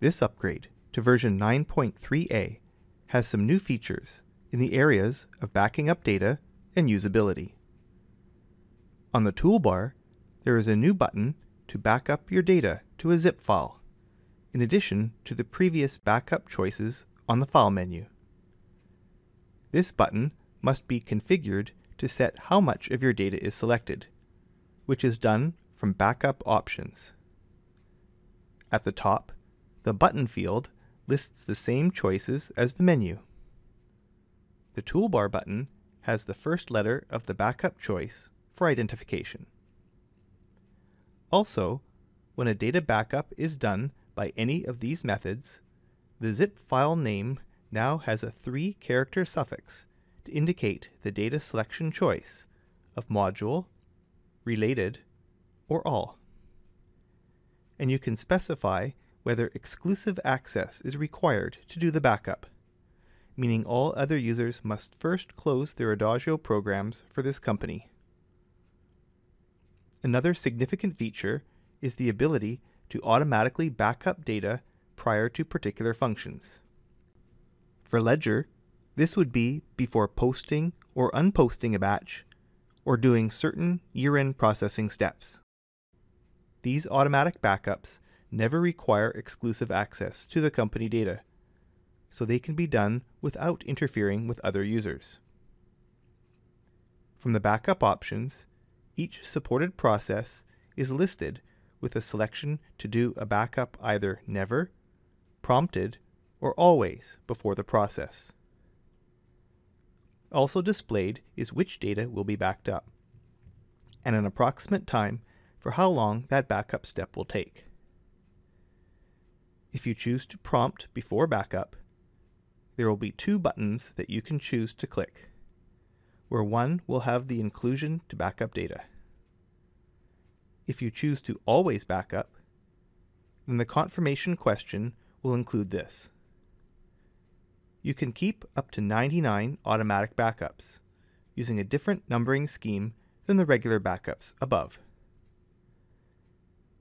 This upgrade to version 9.3a has some new features in the areas of backing up data and usability. On the toolbar, there is a new button to back up your data to a zip file, in addition to the previous backup choices on the File menu. This button must be configured to set how much of your data is selected, which is done from Backup Options. At the top, the Button field lists the same choices as the menu. The Toolbar button has the first letter of the backup choice for identification. Also, when a data backup is done by any of these methods, the zip file name now has a three-character suffix to indicate the data selection choice of module, related, or all. And you can specify whether exclusive access is required to do the backup, meaning all other users must first close their Adagio programs for this company. Another significant feature is the ability to automatically back up data prior to particular functions. For Ledger, this would be before posting or unposting a batch, or doing certain year-end processing steps. These automatic backups never require exclusive access to the company data, so they can be done without interfering with other users. From the backup options, each supported process is listed with a selection to do a backup either never, prompted, or always before the process. Also displayed is which data will be backed up, and an approximate time for how long that backup step will take. If you choose to prompt before backup, there will be two buttons that you can choose to click, where one will have the inclusion to backup data. If you choose to always backup, then the confirmation question will include this. You can keep up to 99 automatic backups using a different numbering scheme than the regular backups above.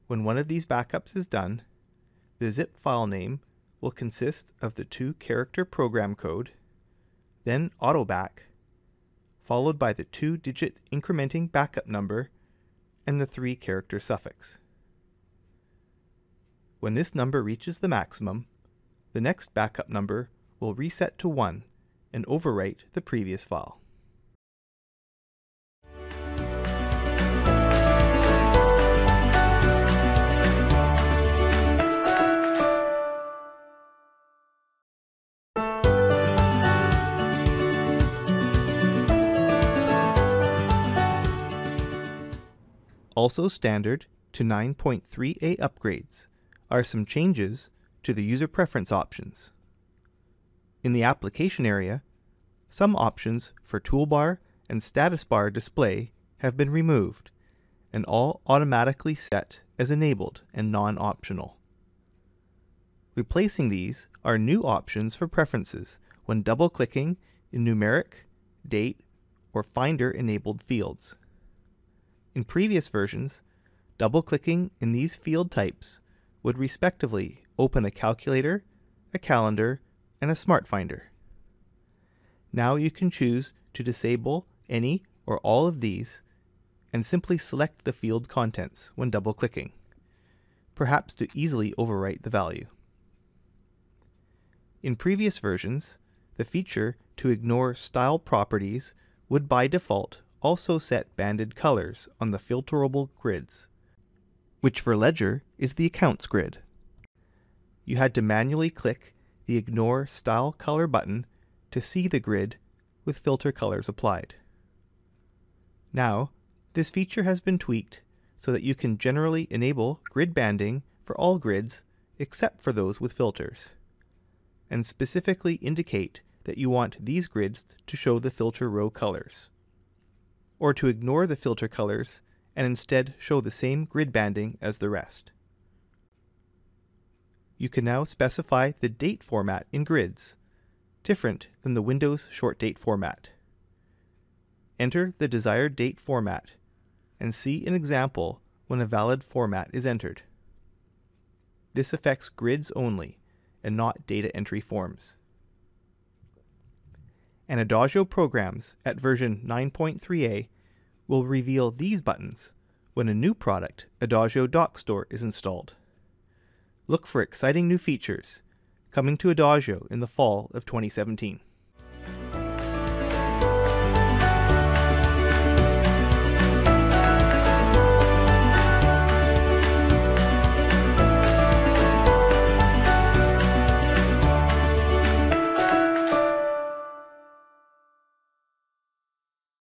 When one of these backups is done, the zip file name will consist of the two character program code, then autoback, followed by the two digit incrementing backup number and the three character suffix. When this number reaches the maximum, the next backup number will reset to 1 and overwrite the previous file. Also standard to 9.3a upgrades are some changes to the user preference options. In the application area, some options for toolbar and status bar display have been removed and all automatically set as enabled and non-optional. Replacing these are new options for preferences when double-clicking in numeric, date, or finder enabled fields. In previous versions, double-clicking in these field types would respectively open a calculator, a calendar, and a Smart Finder. Now you can choose to disable any or all of these and simply select the field contents when double-clicking, perhaps to easily overwrite the value. In previous versions, the feature to ignore style properties would by default also set banded colors on the filterable grids, which for Ledger is the Accounts grid. You had to manually click the Ignore Style Color button to see the grid with filter colors applied. Now, this feature has been tweaked so that you can generally enable grid banding for all grids except for those with filters, and specifically indicate that you want these grids to show the filter row colors, or to ignore the filter colors and instead show the same grid banding as the rest you can now specify the date format in grids, different than the Windows short date format. Enter the desired date format and see an example when a valid format is entered. this affects grids only and not data entry forms. And Adagio programs at version 9.3a will reveal these buttons when a new product, Adagio DocStore, is installed. Look for exciting new features coming to Adagio in the fall of 2017.